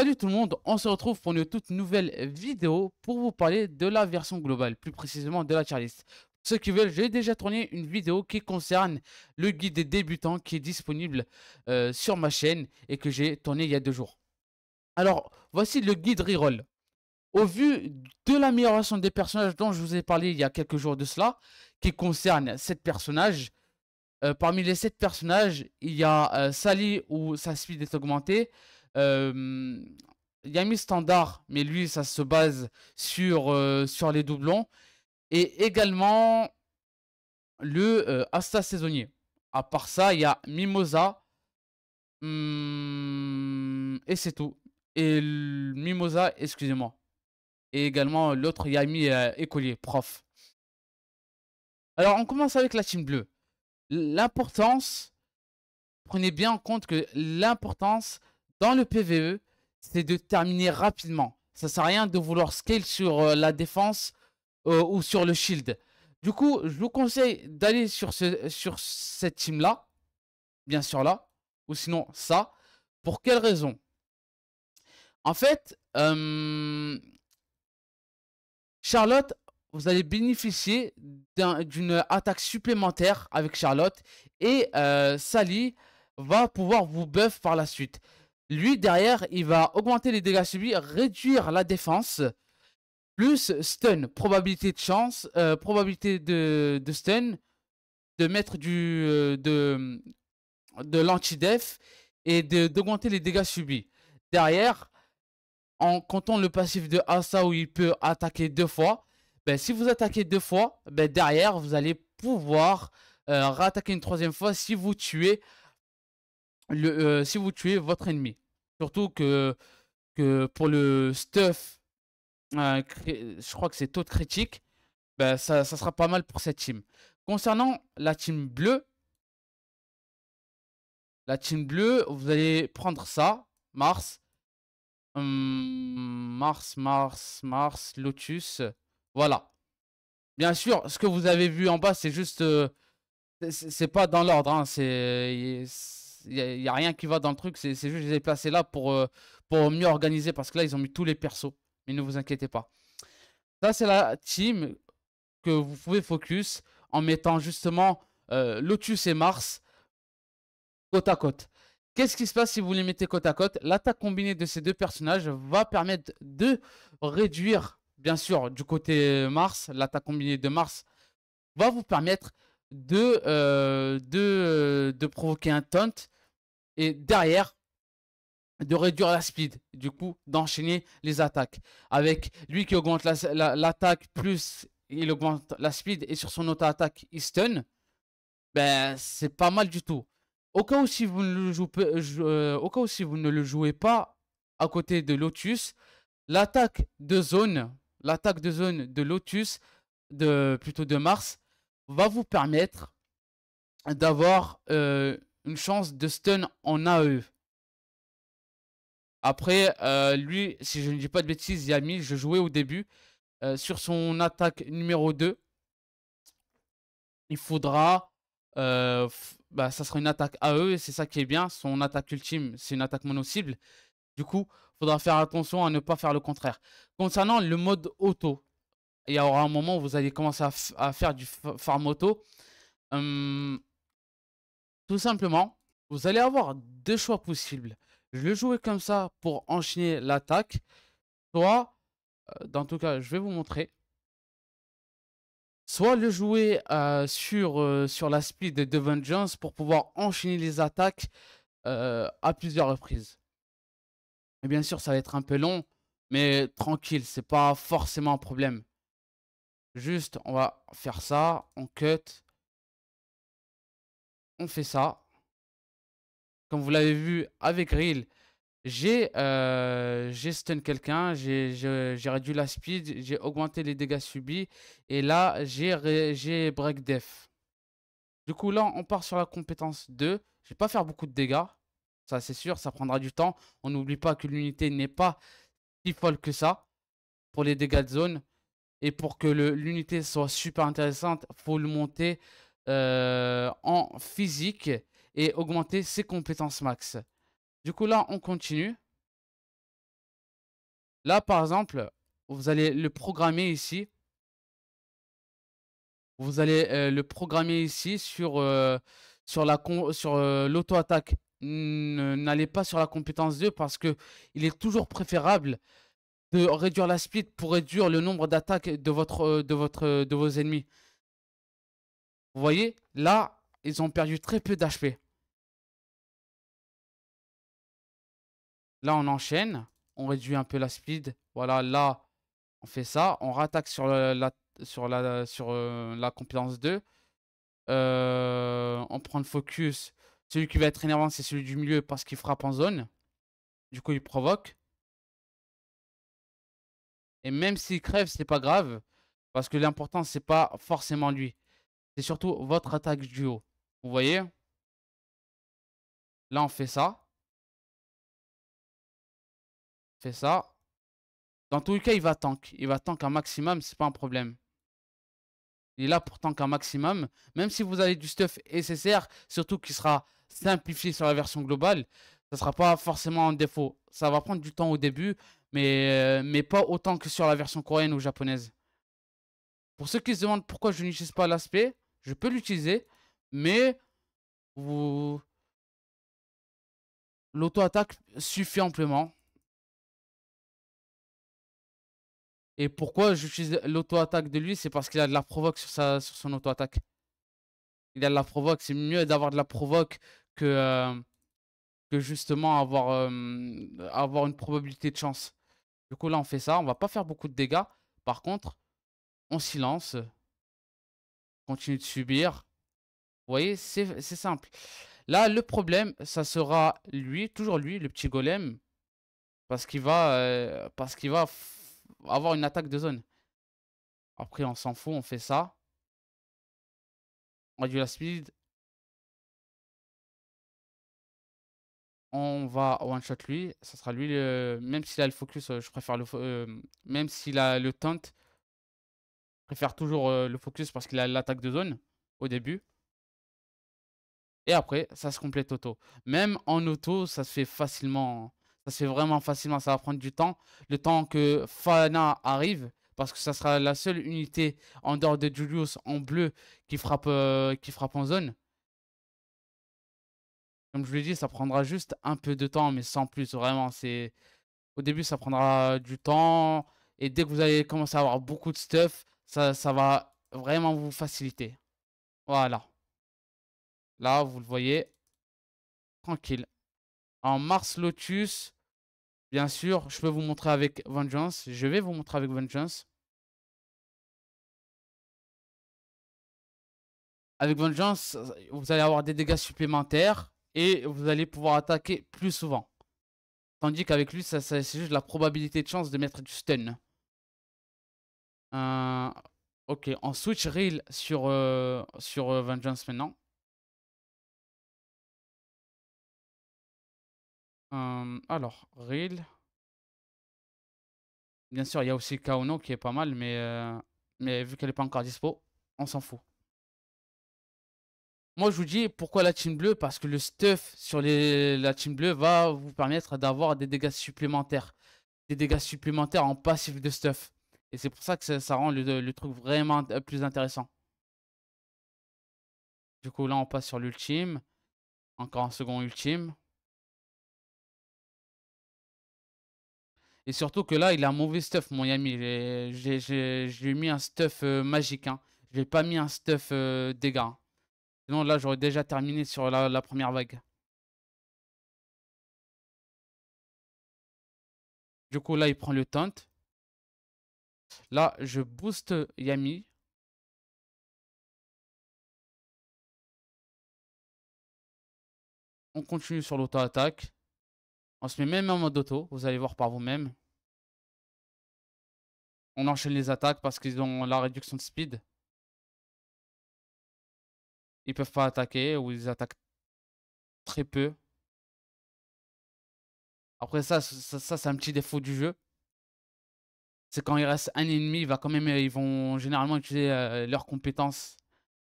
Salut tout le monde, on se retrouve pour une toute nouvelle vidéo pour vous parler de la version globale, plus précisément de la tier list. Ceux qui veulent, j'ai déjà tourné une vidéo qui concerne le guide des débutants qui est disponible euh, sur ma chaîne et que j'ai tourné il y a deux jours. Alors, voici le guide reroll. Au vu de l'amélioration des personnages dont je vous ai parlé il y a quelques jours de cela, qui concerne 7 personnages, euh, parmi les 7 personnages, il y a euh, Sally où sa speed est augmentée, il standard, mais lui, ça se base sur, les doublons. Et également le Asta saisonnier. À part ça, il y a Mimosa. Mmh, et c'est tout. Et Mimosa, excusez-moi. Et également l'autre, il y a mis écolier, prof. Alors, on commence avec la team bleue. L'importance, prenez bien en compte que l'importance dans le PVE, c'est de terminer rapidement. Ça sert à rien de vouloir scale sur euh, la défense euh, ou sur le shield. Du coup, je vous conseille d'aller sur, ce, sur cette team-là. Bien sûr là. Ou sinon ça. Pour quelle raison? En fait, euh, Charlotte, vous allez bénéficier d'une attaque supplémentaire avec Charlotte. Et Sally va pouvoir vous buff par la suite. Lui, derrière, il va augmenter les dégâts subis, réduire la défense, plus stun, probabilité de chance, euh, probabilité de, stun, de mettre euh, de, de l'anti-def et d'augmenter les dégâts subis. Derrière, en comptant le passif de Asa où il peut attaquer deux fois, ben, si vous attaquez deux fois, ben, derrière, vous allez pouvoir euh, rattaquer une troisième fois si vous tuez le, si vous tuez votre ennemi. Surtout que, que pour le stuff, euh, je crois que c'est taux de critique, ben ça, sera pas mal pour cette team. Concernant la team bleue, la team bleue, vous allez prendre ça, Mars, hum, Mars, Mars, Mars, Lotus, voilà. Bien sûr, ce que vous avez vu en bas, c'est juste, euh, c'est pas dans l'ordre, hein, c'est n'y a, rien qui va dans le truc. C'est juste, je les ai placés là pour, euh, pour mieux organiser parce que là, ils ont mis tous les persos. Mais ne vous inquiétez pas. Ça, c'est la team que vous pouvez focus en mettant justement euh, Lotus et Mars côte à côte. Qu'est-ce qui se passe si vous les mettez côte à côte? L'attaque combinée de ces deux personnages va permettre de réduire, bien sûr, du côté Mars, l'attaque combinée de Mars va vous permettre de, euh, de, de provoquer un taunt et derrière de réduire la speed, du coup d'enchaîner les attaques. Avec lui qui augmente l'attaque plus il augmente la speed et sur son auto-attaque il stun, ben c'est pas mal du tout. Au cas où si vous ne le jouez, euh, au cas où si vous ne le jouez pas à côté de Lotus, l'attaque de zone, l'attaque de zone de Lotus, de plutôt de Mars, va vous permettre d'avoir euh, une chance de stun en AE. Après, euh, lui, si je ne dis pas de bêtises, Yami, je jouais au début euh, sur son attaque numéro 2. Il faudra... bah, ça sera une attaque AE c'est ça qui est bien. Son attaque ultime, c'est une attaque mono-cible. Du coup, il faudra faire attention à ne pas faire le contraire. Concernant le mode auto, il y aura un moment où vous allez commencer à, faire du farm auto. Hum, tout simplement, vous allez avoir deux choix possibles. Vais jouer comme ça pour enchaîner l'attaque. Soit, euh, dans tout cas, je vais vous montrer. Soit le jouer euh, sur, euh, sur la speed de Vengeance pour pouvoir enchaîner les attaques à plusieurs reprises. Et bien sûr, ça va être un peu long, mais tranquille, c'est pas forcément un problème. Juste, on va faire ça. On cut. On fait ça. Comme vous l'avez vu avec Reel, j'ai euh, stun quelqu'un, j'ai réduit la speed, j'ai augmenté les dégâts subis. Et là, j'ai break def. Du coup, là, on part sur la compétence 2. Je vais pas faire beaucoup de dégâts. Ça, c'est sûr, ça prendra du temps. On n'oublie pas que l'unité n'est pas si folle que ça pour les dégâts de zone. Et pour que l'unité soit super intéressante, il faut le monter euh, en physique et augmenter ses compétences max. Du coup, là, on continue. Là, par exemple, vous allez le programmer ici. Vous allez euh, le programmer ici sur, euh, sur euh, l'auto-attaque. N'allez pas sur la compétence 2 parce que il est toujours préférable de réduire la speed pour réduire le nombre d'attaques de votre de vos ennemis. Vous voyez, là, ils ont perdu très peu d'HP. Là, on enchaîne. On réduit un peu la speed. Voilà, là, on fait ça. On rattaque sur euh, la compétence 2. Euh, on prend le focus. Celui qui va être énervant, c'est celui du milieu parce qu'il frappe en zone. Du coup, il provoque. Et même s'il crève, c'est pas grave. Parce que l'important, c'est pas forcément lui. C'est surtout votre attaque du haut. Vous voyez? Là, on fait ça. fait ça. Dans tous les cas, il va tank. Il va tank un maximum, c'est pas un problème. Il est là pour tank un maximum. Même si vous avez du stuff SSR, surtout qui sera simplifié sur la version globale, ça sera pas forcément un défaut. Ça va prendre du temps au début, mais, euh, mais pas autant que sur la version coréenne ou japonaise. Pour ceux qui se demandent pourquoi je n'utilise pas l'aspect, je peux l'utiliser, mais vous... L'auto-attaque suffit amplement. Et pourquoi j'utilise l'auto-attaque de lui C'est parce qu'il a de la provoque sur, sa, sur son auto-attaque. Il a de la provoque. C'est mieux d'avoir de la provoque que, euh, que justement avoir, euh, avoir une probabilité de chance. Du coup, là, on fait ça. On va pas faire beaucoup de dégâts. Par contre, on silence. Continue de subir. Vous voyez, c'est simple. Là, le problème, ça sera lui, toujours lui, le petit golem. Parce qu'il va, euh, parce qu'il va avoir une attaque de zone. Après, on s'en fout, on fait ça. On réduit la speed. On va one-shot lui. Ça sera lui, même s'il a le focus, euh, je préfère le... Euh, même s'il a le taunt, je préfère toujours euh, le focus parce qu'il a l'attaque de zone au début. Et après, ça se complète auto. Même en auto, ça se fait facilement. Ça se fait vraiment facilement. Ça va prendre du temps. Le temps que Fana arrive. Parce que ça sera la seule unité en dehors de Julius en bleu qui frappe, qui frappe en zone. Comme je l'ai dit, ça prendra juste un peu de temps, mais sans plus. Vraiment, c'est. Au début, ça prendra du temps. Et dès que vous allez commencer à avoir beaucoup de stuff, ça, ça va vraiment vous faciliter. Voilà. Là, vous le voyez. Tranquille. En Mars Lotus, bien sûr, je peux vous montrer avec Vengeance. Je vais vous montrer avec Vengeance. Avec Vengeance, vous allez avoir des dégâts supplémentaires et vous allez pouvoir attaquer plus souvent. Tandis qu'avec lui, c'est juste la probabilité de chance de mettre du stun. Euh, ok, on switch Real sur, euh, sur euh, Vengeance maintenant. alors, Real. Bien sûr, il y a aussi Kaono qui est pas mal, mais, mais vu qu'elle n'est pas encore dispo, on s'en fout. Moi, je vous dis pourquoi la team bleue Parce que le stuff sur la team bleue va vous permettre d'avoir des dégâts supplémentaires. Des dégâts supplémentaires en passif de stuff. Et c'est pour ça que ça, rend le, truc vraiment plus intéressant. Du coup, là, on passe sur l'ultime. Encore un second ultime. Et surtout que là, il a un mauvais stuff, mon Yami. J'ai mis un stuff euh, magique. Hein. Je n'ai pas mis un stuff euh, dégâts. Hein. Sinon, là, j'aurais déjà terminé sur la, première vague. Du coup, là, il prend le taunt. Là, je booste Yami. On continue sur l'auto-attaque. On se met même en mode auto, vous allez voir par vous-même. On enchaîne les attaques parce qu'ils ont la réduction de speed. Ils peuvent pas attaquer ou ils attaquent très peu. Après ça, ça, c'est un petit défaut du jeu. C'est quand il reste un ennemi, il va quand même, ils vont généralement utiliser euh, leurs compétences.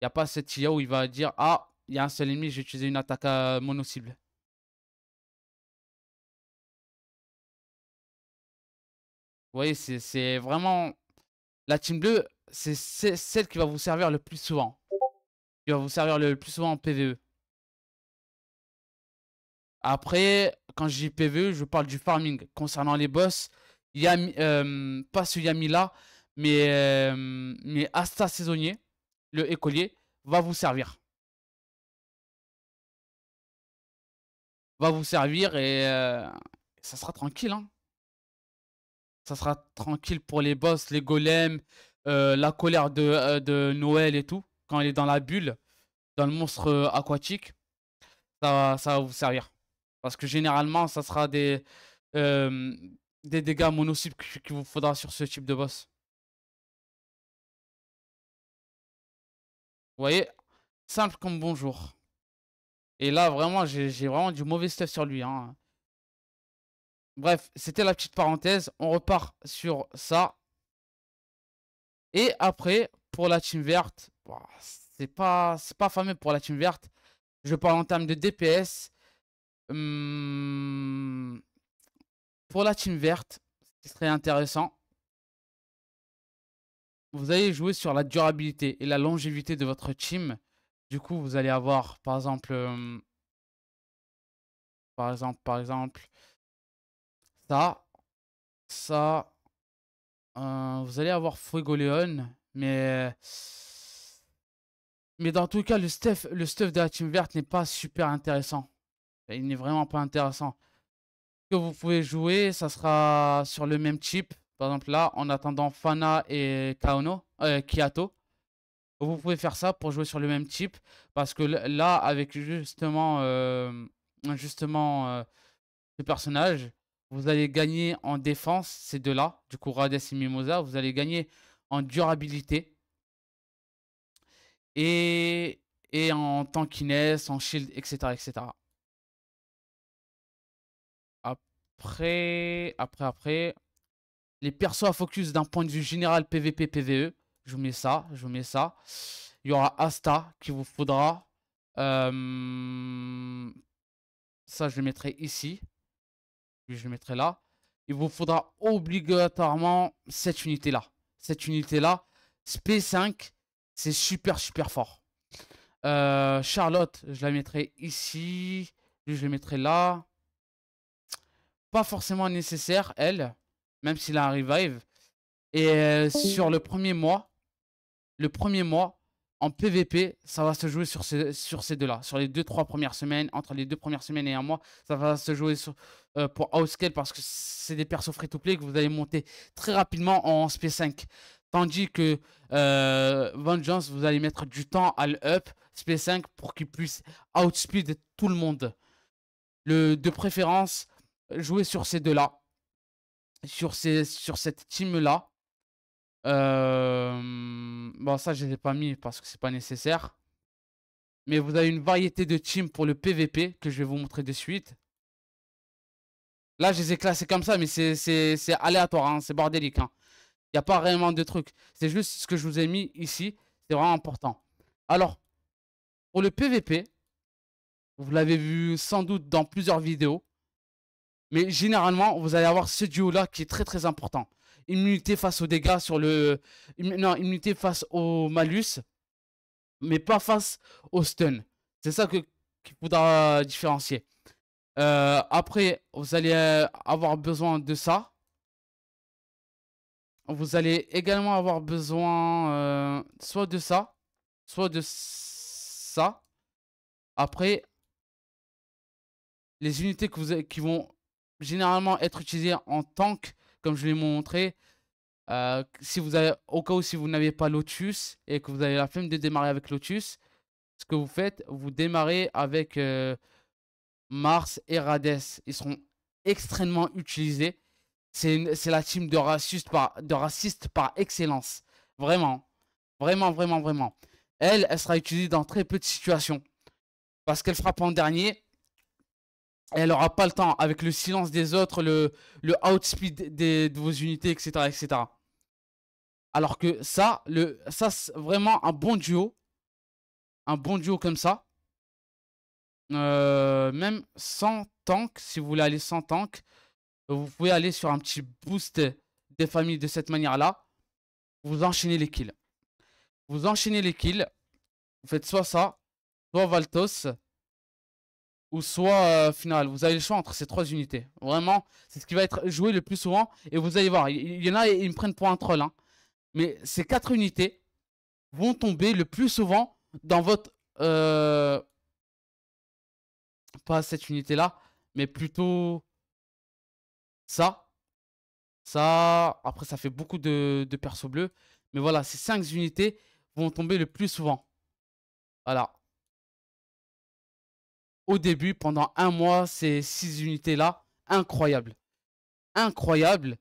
Il n'y a pas cette IA où il va dire Ah, il y a un seul ennemi, j'ai utilisé une attaque à mono-cible. Vous voyez, c'est vraiment... La team bleue, c'est celle qui va vous servir le plus souvent. Qui va vous servir le plus souvent en PvE. Après, quand je dis PvE, je parle du farming. Concernant les boss, euh, pas ce Yami là, mais, euh, mais Asta saisonnier, le écolier, va vous servir. Va vous servir et euh, ça sera tranquille. Hein. Ça sera tranquille pour les boss, les golems, la colère de, de Noël et tout. Il est dans la bulle, dans le monstre aquatique, ça, ça va vous servir. Parce que généralement, ça sera des, des dégâts mono-cibles qu'il vous faudra sur ce type de boss. Vous voyez? Simple comme bonjour. Et là, vraiment, j'ai vraiment du mauvais stuff sur lui. Hein. Bref, c'était la petite parenthèse. On repart sur ça. Et après, pour la team verte, c'est pas, pas fameux pour la team verte. Je parle en termes de DPS. Hum, pour la team verte, ce serait intéressant. Vous allez jouer sur la durabilité et la longévité de votre team. Du coup, vous allez avoir, par exemple, hum, par exemple, par exemple, ça, ça, euh, vous allez avoir Fuego Leon, mais mais dans tout cas, le stuff, le stuff de la team verte n'est pas super intéressant. Il n'est vraiment pas intéressant. Ce que vous pouvez jouer, ça sera sur le même chip. Par exemple, là, en attendant Fana et Kaono, euh. Vous pouvez faire ça pour jouer sur le même chip. Parce que là, avec justement, euh, justement euh, ce personnage, vous allez gagner en défense, ces deux-là. Du coup, Rades et Mimosa, vous allez gagner en durabilité. Et, et en tankiness, en shield, etc. etc. Après, après, après, les persos à focus d'un point de vue général PVP, PVE. Je vous mets ça, je vous mets ça. Il y aura Asta qui vous faudra. Euh, ça, je le mettrai ici. Puis je le mettrai là. Il vous faudra obligatoirement cette unité-là. Cette unité-là, SP5, c'est super, super fort. Euh, Charlotte, je la mettrai ici. je la mettrai là pas forcément nécessaire, elle, même s'il a un revive. Et euh, sur le premier mois, le premier mois, en PVP, ça va se jouer sur ces, deux-là. Sur les deux, trois premières semaines, entre les deux premières semaines et un mois, ça va se jouer euh, pour Outscale parce que c'est des persos free-to-play que vous allez monter très rapidement en SP5. Tandis que euh, Vengeance, vous allez mettre du temps à le up SP5 pour qu'il puisse outspeed tout le monde. De préférence, jouer sur ces deux-là. Sur cette team-là. Bon, ça, je ne les ai pas mis parce que c'est pas nécessaire. Mais vous avez une variété de teams pour le PVP que je vais vous montrer de suite. Là, je les ai classés comme ça, mais c'est aléatoire, hein, c'est bordélique. Hein. Il n'y a pas réellement de trucs. C'est juste ce que je vous ai mis ici. C'est vraiment important. Alors, pour le PVP, vous l'avez vu sans doute dans plusieurs vidéos. Mais généralement, vous allez avoir ce duo-là qui est très très important. Immunité face aux dégâts sur le... Non, immunité face au malus, mais pas face au stun. C'est ça qu'il faudra différencier. Euh, après, vous allez euh, avoir besoin de ça. Vous allez également avoir besoin euh, soit de ça, soit de ça. Après, les unités que qui vont généralement être utilisé en tank, comme je l'ai montré. Euh, si vous avez, au cas où si vous n'avez pas Lotus et que vous avez la flemme de démarrer avec Lotus, ce que vous faites, vous démarrez avec euh, Mars et Rades. Ils seront extrêmement utilisés. C'est la team de racistes par, de racistes par excellence. Vraiment. Vraiment, vraiment, vraiment. Elle, elle sera utilisée dans très peu de situations. Parce qu'elle frappe en dernier elle n'aura pas le temps avec le silence des autres, le, le outspeed des, de vos unités, etc., etc. Alors que ça, le, ça c'est vraiment un bon duo. Un bon duo comme ça. Euh, même sans tank, si vous voulez aller sans tank, vous pouvez aller sur un petit boost des familles de cette manière-là, vous enchaînez les kills. Vous enchaînez les kills. Vous faites soit ça, soit Valtos, ou soit euh, final. Vous avez le choix entre ces trois unités. Vraiment, c'est ce qui va être joué le plus souvent. Et vous allez voir, il y, en a, ils me prennent pour un troll. Hein. Mais ces quatre unités vont tomber le plus souvent dans votre... Euh, pas cette unité-là, mais plutôt ça. Ça, après, ça fait beaucoup de, de persos bleus. Mais voilà, ces cinq unités vont tomber le plus souvent. Voilà. Au début, pendant un mois, ces six unités-là, incroyable. Incroyable.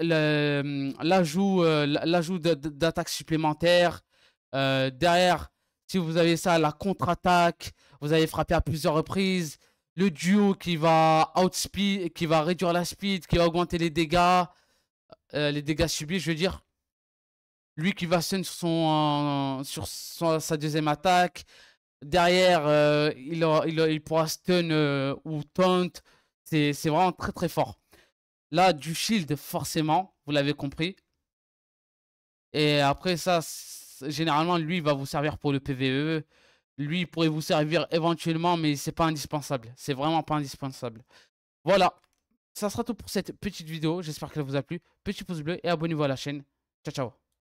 L'ajout l'ajout d'attaques supplémentaires. Euh, derrière, si vous avez ça, la contre-attaque, vous avez frappé à plusieurs reprises. Le duo qui va outspeed, qui va réduire la speed, qui va augmenter les dégâts. Euh, les dégâts subis, je veux dire. Lui qui va stun sur, son, sur sa deuxième attaque. Derrière, euh, il, pourra stun euh, ou taunt. C'est vraiment très très fort. Là, du shield, forcément, vous l'avez compris. Et après ça, généralement, lui, va vous servir pour le PVE. Lui, pourrait vous servir éventuellement, mais c'est pas indispensable. C'est vraiment pas indispensable. Voilà. Ça sera tout pour cette petite vidéo. J'espère qu'elle vous a plu. Petit pouce bleu et abonnez-vous à la chaîne. Ciao, ciao.